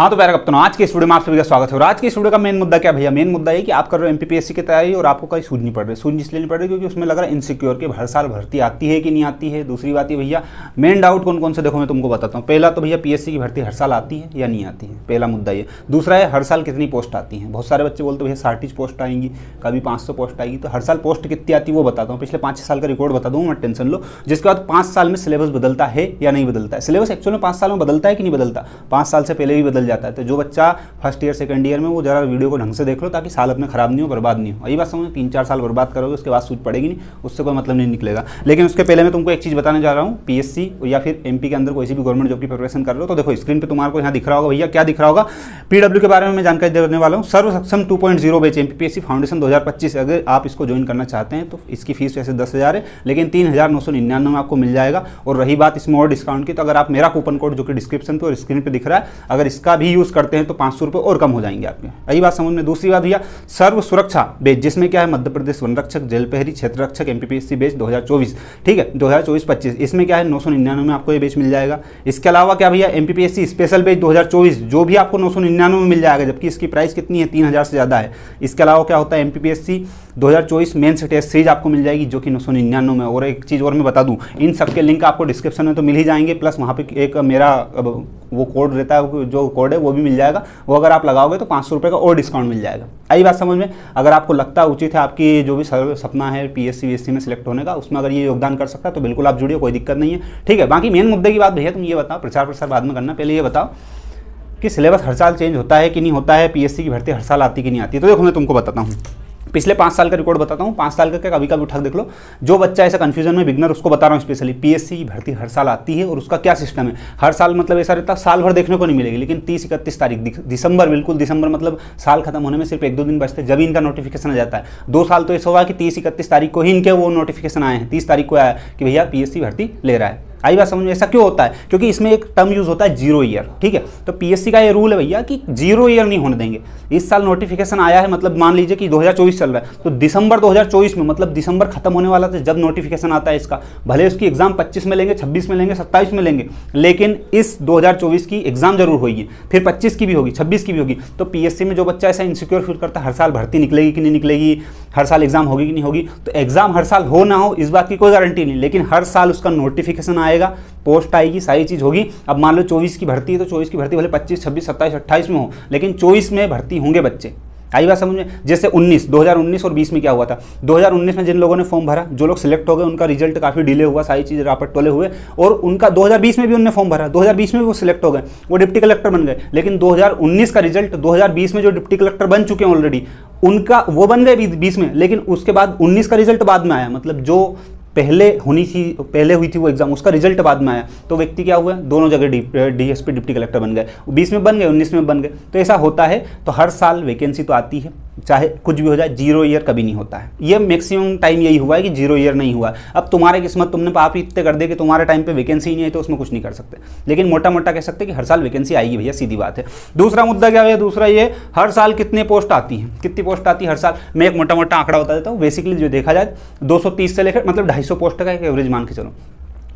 हाँ तो प्यारा कप्तान आज के इस वीडियो में आप सभी का स्वागत है। और आज के इस वीडियो का मेन मुद्दा क्या भैया? मेन मुद्दा है कि आप कर रहे हो एमपीपीएससी की तैयारी और आपको कहीं सूझ नहीं पड़ रही। सूझ इसलिए नहीं पड़ रही क्योंकि उसमें लग रहा है इनसिक्योर कि हर साल भर्ती आती है कि नहीं आती है। दूसरी बात ये भैया मेन डाउट कौन कौन से, देखो मैं तुमको बताता हूँ। पहला तो भैया पीएससी की भर्ती हर साल आती है या नहीं आती है? पहला मुद्दा ये। दूसरा है, हर साल कितनी पोस्ट आती है? बहुत सारे बच्चे बोलते भैया साठीज पोस्ट आएँगी, कभी पाँच पोस्ट आएगी। तो हर साल पोस्ट कितनी आती है वो बताता हूँ। पिछले पाँच साल का रिकॉर्ड बता दूँ, मैं टेंशन लो। जिसके बाद पाँच साल में सिलेबस बदलता है या नहीं बदलता है? सिलेबस एक्चुअल में पाँच साल में बदलता है कि नहीं बदलता? पाँच साल से पहले भी बदल जाता है। तो जो बच्चा फ़र्स्ट ईयर सेकंड ईयर में, वो जरा वीडियो को ढंग से देख लो ताकि साल अपने खराब नहीं हो, बर्बाद नहीं हो। यही बात समझ तीन चार साल बर्बाद करोगे, उसके बाद सूझ पड़ेगी नहीं, उससे कोई मतलब नहीं निकलेगा। लेकिन उसके पहले मैं तुमको एक चीज़ बताने जा रहा हूँ पीएससी या फिर एमपी के अंदर कोई भी गवर्नमेंट जॉब की प्रिपरेशन कर रहे हो तो देखो स्क्रीन पर तुम्हारे को यहाँ दिख रहा होगा भैया, क्या दिख रहा होगा? पीडब्ल्यू के बारे में जानकारी देने वाला हूँ। सर्व सक्षम two point zero batch MPSC foundation दो हज़ार पच्चीस। अगर आप इसको ज्वाइन करना चाहते हैं तो इसकी फ़ीस वैसे दस हज़ार है, लेकिन तीन हज़ार नौ निन्यानवे में आपको मिल जाएगा। और रही बात इसमें और डिस्काउंट की तो अगर आप मेरा कूपन कोड जो कि डिस्क्रिप्शन पे और स्क्रीन पे दिख रहा है, अगर इसका भी यूज़ करते हैं तो पाँच सौ रुपये और कम हो जाएँगे आपके। यही बात समझ में दूसरी बात भैया, सर्व सुरक्षा बेच जिसमें क्या है, मध्य प्रदेश वन रक्षक, जेल पहरी, क्षेत्र रक्षक एमपीपीएससी बेच 2024 ठीक है 2024-25 इसमें क्या है, नौ सौ निन्यानवे में आपको ये बेच मिल जाएगा। इसके अलावा क्या भैया एमपीपीएससी स्पेशल बेच 2024 जो भी आपको नौ सौ निन्यानवे में मिल जाएगा, जबकि इसकी प्राइस कितनी है, तीन हज़ार से ज़्यादा है। इसके अलावा क्या होता है एमपीपीएससी 2024 मेंस टेस्ट सीरीज़ आपको मिल जाएगी, जो कि नौ सौ निन्यानवे में और एक चीज़ और मैं बता दूँ, इन सब के लिंक आपको डिस्क्रिप्शन में तो मिल ही जाएँगे प्लस वहाँ पे एक मेरा वो कोड रहता है जो कोड है, वो भी मिल जाएगा। वो अगर आप लगाओगे तो पाँच सौ रुपये का और डिस्काउंट मिल जाएगा। आई बात समझ में? अगर आपको लगता है उचित है आपकी जो भी सपना है पी एस में सिलेक्ट होने का, उसमें अगर ये योगदान कर सकता है तो बिल्कुल आप जुड़िए, कोई दिक्कत नहीं है। ठीक है, बाकी मेन मुद्दे की बात भैया, तुम ये बताओ, प्रचार प्रसार बाद में करना, पहले ये बताओ कि सिलेबस हर साल चेंज होता है कि नहीं होता है? पीएससी की भर्ती हर साल आती कि नहीं आती? तो देखो, मैं तुमको बताता हूँ। पिछले पाँच साल का रिकॉर्ड बताता हूँ, पाँच साल का क्या कभी कभी उठा देख लो। जो बच्चा ऐसा कंफ्यूजन में बिगनर उसको बता रहा हूँ स्पेशली पीएससी की भर्ती हर साल आती है और उसका क्या सिस्टम है? हर साल मतलब ऐसा रहता है साल भर देखने को नहीं मिलेगी, लेकिन तीस, इकतीस तारीख दिसंबर, बिल्कुल दिसंबर मतलब साल खत्म होने में सिर्फ़ एक दो दिन बचते जब इनका नोटिफिकेशन आ जाता है। दो साल तो ऐसा हुआ कि तीस, इकतीस तारीख को ही इनके वो नोटिफिकेशन आए हैं, तीस तारीख को आया कि भैया पीएससी भर्ती ले रहा है। आई बात समझ में, ऐसा क्यों होता है? क्योंकि इसमें एक टर्म यूज़ होता है ज़ीरो ईयर ठीक है? तो पीएससी का ये रूल है भैया कि ज़ीरो ईयर नहीं होने देंगे। इस साल नोटिफिकेशन आया है मतलब मान लीजिए कि 2024 चल रहा है तो दिसंबर 2024 में मतलब दिसंबर खत्म होने वाला था जब नोटिफिकेशन आता है इसका। भले उसकी एग्ज़ाम 25 में लेंगे 26 में लेंगे 27 में लेंगे, लेकिन इस 2024 की एग्ज़ाम ज़रूर होगी। फिर 25 की भी होगी 26 की भी होगी। तो पीएससी में जो बच्चा ऐसा इनसिक्योर फील करता है, हर साल भर्ती निकलेगी कि नहीं निकलेगी, हर साल एग्ज़ाम होगी कि नहीं होगी तो एग्ज़ाम हर साल हो ना हो, इस बात की कोई गारंटी नहीं, लेकिन हर साल उसका नोटिफिकेशन आएगा पोस्ट आएगी, सारी चीज़ होगी। अब मान लो चौबीस की भर्ती है तो चौबीस की भर्ती भले पच्चीस, छब्बीस, सत्ताईस, अट्ठाईस में हो, लेकिन चौबीस में भर्ती होंगे बच्चे। आई बात समझ में? जैसे 19 2019 और 20 में क्या हुआ था? 2019 में जिन लोगों ने फॉर्म भरा, जो लोग सिलेक्ट हो गए, उनका रिज़ल्ट काफ़ी डिले हुआ, सारी चीज़ रापट टोले हुए, और उनका 2020 में भी उन्होंने फॉर्म भरा। 2020 में भी वो सिलेक्ट हो गए, वो डिप्टी कलेक्टर बन गए। लेकिन 2019 का रिज़ल्ट 2020 में जो डिप्टी कलेक्टर बन चुके हैं ऑलरेडी उनका वो बन गए बीस में, लेकिन उसके बाद उन्नीस का रिज़ल्ट बाद में आया। मतलब जो पहले होनी थी, पहले हुई थी वो एग्ज़ाम उसका रिज़ल्ट बाद में आया। तो व्यक्ति क्या हुआ? दोनों जगह डी एस डिप्टी कलेक्टर बन गए। बीस में बन गए, उन्नीस में बन गए। तो ऐसा होता है तो हर साल वैकेंसी तो आती है। चाहे कुछ भी हो जाए ज़ीरो ईयर कभी नहीं होता है। ये मैक्सिमम टाइम यही हुआ है कि ज़ीरो ईयर नहीं हुआ अब तुम्हारे किस्मत, तुमने आप इतने कर दे कि तुम्हारे टाइम पे वैकेंसी ही नहीं है तो उसमें कुछ नहीं कर सकते। लेकिन मोटा मोटा कह सकते कि हर साल वैकेंसी आएगी भैया, सीधी बात है। दूसरा मुद्दा क्या है? दूसरा ये, हर साल कितने पोस्ट आती हैं? कितनी पोस्ट आती है हर साल? मैं एक मोटा मोटा आंकड़ा बता देता हूँ। बेसिकली जो देखा जाए, दो सौ तीस से लेकर मतलब ढाई पोस्ट का एक एवरेज मान के चलो।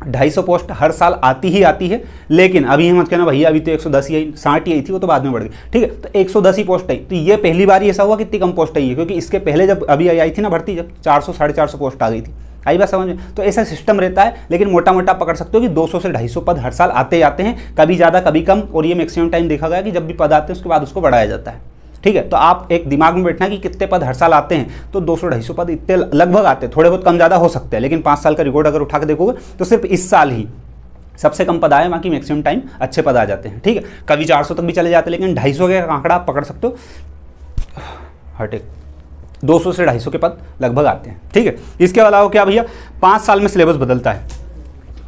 ढाई सौ पोस्ट हर साल आती ही आती है, लेकिन अभी हम कहना, भैया, अभी तो एक सौ दस ही आई, साठ ही आई थी, वो तो बाद में बढ़ गई। ठीक है तो एक सौ दस ही पोस्ट आई। तो ये पहली बार ऐसा हुआ कितनी कम पोस्ट आई है, क्योंकि इसके पहले जब अभी आई थी ना भर्ती, जब चार सौ, साढ़े चार सौ पोस्ट आ गई थी। आई बात समझ में? तो ऐसा सिस्टम रहता है, लेकिन मोटा मोटा पकड़ सकते हो कि 200 से 250 पद हर साल आते आते हैं, कभी ज़्यादा, कभी कम, और ये मैक्सिमम टाइम देखा गया कि जब भी पद आते हैं, उसके बाद उसको बढ़ाया जाता है। ठीक है तो आप एक दिमाग में बैठना कि कितने पद हर साल आते हैं तो दो सौ ढाई सौ पद इतने लगभग आते हैं, थोड़े बहुत कम ज़्यादा हो सकते हैं, लेकिन पाँच साल का रिकॉर्ड अगर उठा के देखोगे तो सिर्फ़ इस साल ही सबसे कम पद आए, बाकी मैक्सिमम टाइम अच्छे पद आ जाते हैं, ठीक है। कभी 400 तक भी चले जाते हैं, लेकिन 250 के आंकड़ा पकड़ सकते हो। हटे 200 से 250 के पद लगभग आते हैं, ठीक है। इसके अलावा क्या भैया, पाँच साल में सिलेबस बदलता है।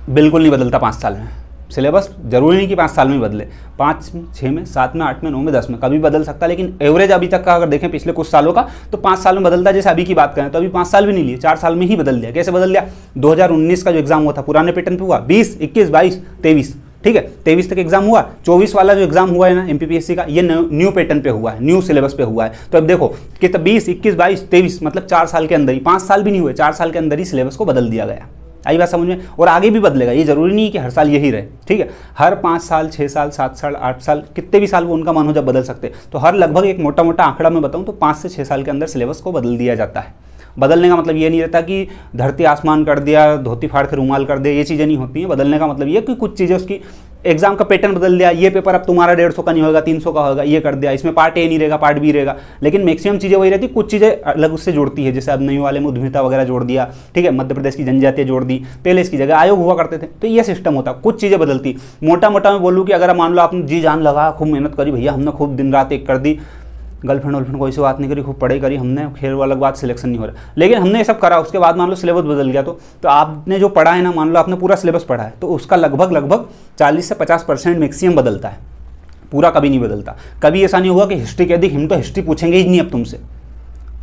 बिल्कुल नहीं बदलता पाँच साल में। सिलेबस ज़रूरी नहीं कि पाँच साल में बदले। पाँच छः में, सात में, आठ में, नौ में, दस में, कभी बदल सकता है लेकिन एवरेज अभी तक का अगर देखें पिछले कुछ सालों का तो पाँच साल में बदलता है जैसे अभी की बात करें तो अभी पाँच साल भी नहीं लिए, चार साल में ही बदल दिया। कैसे बदल दिया? 2019 का जो एग्ज़ाम हुआ था, पुराने पैटर्न पर हुआ, बीस, इक्कीस, बाईस, तेईस, ठीक है? तेईस तक एग्ज़ाम हुआ, चौबीस वाला जो एग्ज़ाम हुआ है ना एमपीपीएससी का, ये न्यू पैटर्न पे हुआ है न्यू सिलेबस पे हुआ है। तो अब देखो, कि बीस, इक्कीस, बाईस, तेईस मतलब चार साल के अंदर ही, पाँच साल भी नहीं हुए, चार साल के अंदर ही सिलेबस को बदल दिया गया। आई बात समझ में? और आगे भी बदलेगा, ये ज़रूरी नहीं है कि हर साल यही रहे, ठीक है? हर पाँच साल छः साल, सात साल, आठ साल, कितने भी साल वो उनका मन हो जब बदल सकते तो हर लगभग एक मोटा मोटा आंकड़ा मैं बताऊँ तो पाँच से छः साल के अंदर सिलेबस को बदल दिया जाता है। बदलने का मतलब ये नहीं रहता कि धरती आसमान कर दिया, धोती फाड़ के रूमाल कर दिया, ये चीज़ें नहीं होती हैं। बदलने का मतलब ये कि कुछ चीज़ें उसकी एग्ज़ाम का पैटर्न बदल दिया, ये पेपर अब तुम्हारा डेढ़ सौ का नहीं होगा तीन सौ का होगा ये कर दिया, इसमें पार्ट ए नहीं रहेगा पार्ट बी रहेगा। लेकिन मैक्सिमम चीज़ें वही रहती, कुछ चीज़ें अलग उससे जोड़ती है, जैसे अब नई वाले में उद्यमिता वगैरह जोड़ दिया, ठीक है, मध्य प्रदेश की जनजातीय जोड़ दी, पहले इसकी जगह आयोग हुआ करते थे तो ये सिस्टम होता, कुछ चीज़ें बदलती। मोटा मोटा मैं बोलूँ कि अगर मान लो आपने जी जान लगा, खूब मेहनत करी, भैया हमने खूब दिन रात एक कर दी गर्लफ्रेंड वर्लफ्रेंड कोई सी बात नहीं करी, खूब पढ़ाई करी, हमने खेल वाला बात सिलेक्शन नहीं हो रहा। लेकिन हमने ये सब करा, उसके बाद मान लो सिलेबस बदल गया तो तो आपने जो पढ़ा है ना, मान लो आपने पूरा सिलेबस पढ़ा है तो उसका लगभग लगभग चालीस से पचास परसेंट मैक्सिमम बदलता है। पूरा कभी नहीं बदलता। कभी ऐसा नहीं होगा कि हिस्ट्री कह दी, हम तो हिस्ट्री पूछेंगे ही नहीं अब तुमसे।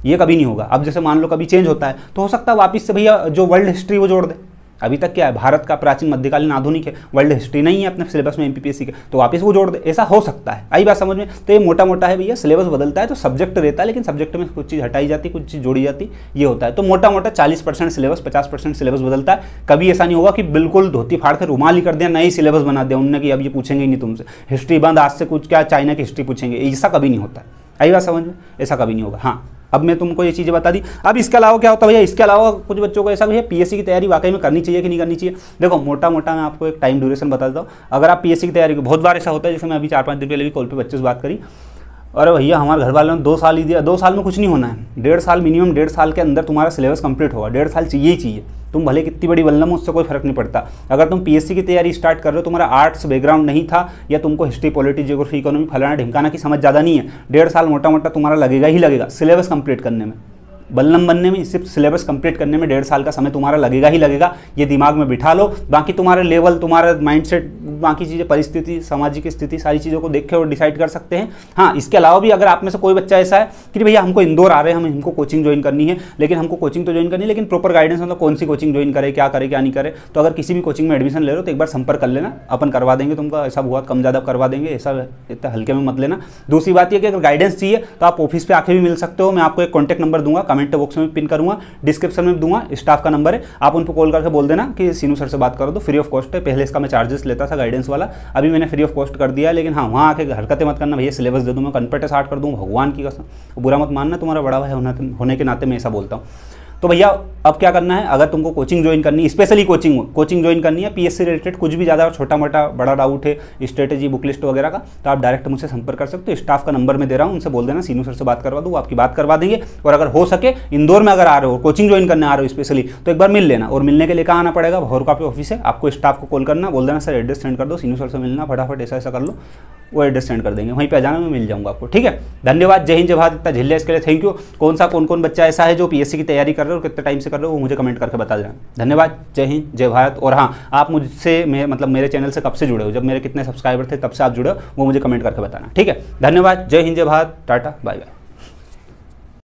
ये कभी नहीं होगा। अब जैसे मान लो कभी चेंज होता है तो हो सकता है वापस से भैया जो वर्ल्ड हिस्ट्री वो जोड़ दे। अभी तक क्या है? भारत का प्राचीन मध्यकालीन आधुनिक है वर्ल्ड हिस्ट्री नहीं है अपने सिलेबस में एमपीपीएससी के। तो वापस वो जोड़ दे। ऐसा हो सकता है। आई बात समझ में? तो ये मोटा मोटा है भैया, सिलेबस बदलता है तो सब्जेक्ट रहता है, लेकिन सब्जेक्ट में कुछ चीज़ हटाई जाती, कुछ चीज़ जोड़ी जाती, ये होता है। तो मोटा मोटा चालीस परसेंट सिलेबस, पचास परसेंट सिलेबस बदलता है। कभी ऐसा नहीं होगा कि बिल्कुल धोती फाड़ कर रुमाल ही कर दिया, नई सिलेबस बना दिया, उनने कि अब ये पूछेंगे ही नहीं तुमसे। हिस्ट्री बंद, आज से कुछ क्या चाइना की हिस्ट्री पूछेंगे? ऐसा कभी नहीं होता। आई बात समझ में? ऐसा कभी नहीं होगा। हाँ। अब मैं तुमको ये चीज़ें बता दी। अब इसके अलावा क्या होता है भैया? इसके अलावा कुछ बच्चों को ऐसा भैया पीएससी की तैयारी वाकई में करनी चाहिए कि नहीं करनी चाहिए? देखो मोटा मोटा मैं आपको एक टाइम ड्यूरेशन बता देता हूँ। अगर आप पीएससी की तैयारी, बहुत बार ऐसा होता है, जैसे मैं अभी चार पाँच दिन पहले भी कॉल पर बच्चों से बात करी। अरे भैया, हमारे घर वालों ने दो साल ही दिया। दो साल में कुछ नहीं होना है। डेढ़ साल मिनिमम डेढ़ साल के अंदर तुम्हारा सिलेबस कंप्लीट होगा। डेढ़ साल चाहिए ही चाहिए। तुम भले कितनी बड़ी बल्लम उससे कोई फ़र्क नहीं पड़ता। अगर तुम पीएससी की तैयारी स्टार्ट कर रहे हो, तुम्हारा आर्ट्स बैकग्राउंड नहीं था, या तुमको हिस्ट्री पॉलिटी जियोग्राफी इकोनॉमी फलाना ढिकाना की समझ ज़्यादा नहीं है, डेढ़ साल मोटा मोटा तुम्हारा लगेगा ही लगेगा सिलेबस कंप्लीट करने में। बल्लम बनने में, सिर्फ़ सिलेबस कंप्लीट करने में डेढ़ साल का समय तुम्हारा लगेगा ही लगेगा। ये दिमाग में बिठा लो। बाकी तुम्हारे लेवल तुम्हारा माइंडसेट बाकी चीज़ें, परिस्थिति, सामाजिक स्थिति, सारी चीज़ों को देख के और डिसाइड कर सकते हैं। हाँ इसके अलावा भी अगर आप में से कोई बच्चा ऐसा है कि भैया हमको इंदौर आ रहे हैं, हम, हमको कोचिंग ज्वाइन करनी है, लेकिन हमको कोचिंग तो ज्वाइन करनी है, लेकिन प्रॉपर गाइडेंस मतलब कौन सी कोचिंग ज्वाइन करे, क्या करे, क्या नहीं करे तो अगर किसी भी कोचिंग में एडमिशन ले रहे हो तो एक बार संपर्क कर लेना। अपन करवा देंगे तुमको, ऐसा बहुत कम ज़्यादा करवा देंगे, ऐसा इतना हल्के में मत लेना। दूसरी बात यह कि अगर गाइडेंस चाहिए तो आप ऑफ़िस पर आके भी मिल सकते हो। मैं आपको एक कॉन्टैक्ट नंबर दूँगा कमेंट बॉक्स में पिन करूँगा डिस्क्रिप्शन में दूँगा स्टाफ का नंबर है। आप उनको कॉल करके बोल देना कि सीनू सर से बात करो तो फ्री ऑफ़ कॉस्ट है। पहले इसका मैं चार्जेस लेता था गाइडेंस वाला। अभी मैंने फ्री ऑफ़ कॉस्ट कर दिया, लेकिन हाँ वहाँ आके हरकतें मत करना, भैया सिलेबस दे दूँ, मैं कन्वर्ट स्टार्ट कर दूँ, भगवान की कसम। बुरा मत मानना, तुम्हारा बड़ा भाई होने के नाते मैं ऐसा बोलता हूँ। तो भैया, अब क्या करना है? अगर तुमको कोचिंग ज्वाइन करनी स्पेशली कोचिंग कोचिंग ज्वाइन करनी है पीएससी रिलेटेड कुछ भी ज़्यादा छोटा मोटा बड़ा डाउट है स्ट्रेटेजी बुक लिस्ट वगैरह का तो आप डायरेक्ट मुझसे संपर्क कर सकते हो। स्टाफ का नंबर मैं दे रहा हूँ, उनसे बोल देना सीनू सर से बात करवा दूँ आपकी बात करवा देंगे। और अगर हो सके, इंदौर में अगर आ रहे हो कोचिंग ज्वाइन करने आ रहे हो स्पेशली तो एक बार मिल लेना। और मिलने के लिए कहाँ आना पड़ेगा? भोर का ऑफ़िस है, आपको स्टाफ को कॉल करना, बोल देना सर एड्रेस सेंड कर दो सीनू सर से मिलना, फटाफट ऐसा ऐसा कर लो। वो एड्रेस सेंड कर देंगे, वहीं पे आ जाना, मैं मिल जाऊँगा आपको, ठीक है? धन्यवाद, जय हिंद, जय भारत, इतना झिल्ले इसके लिए थैंक यू कौन सा कौन कौन बच्चा ऐसा है जो पीएससी की तैयारी कर रहे हो और कितने टाइम से कर रहे हो, वो मुझे कमेंट करके बता देना। धन्यवाद, जय हिंद, जय भारत, और हाँ आप मुझसे, मैं मतलब मेरे चैनल से कब से जुड़े हो? जब मेरे कितने सब्सक्राइबर थे, तब से आप जुड़े हो, वो मुझे कमेंट करके बताना, ठीक है? धन्यवाद, जय हिंद, जय भारत, टाटा बाय बाय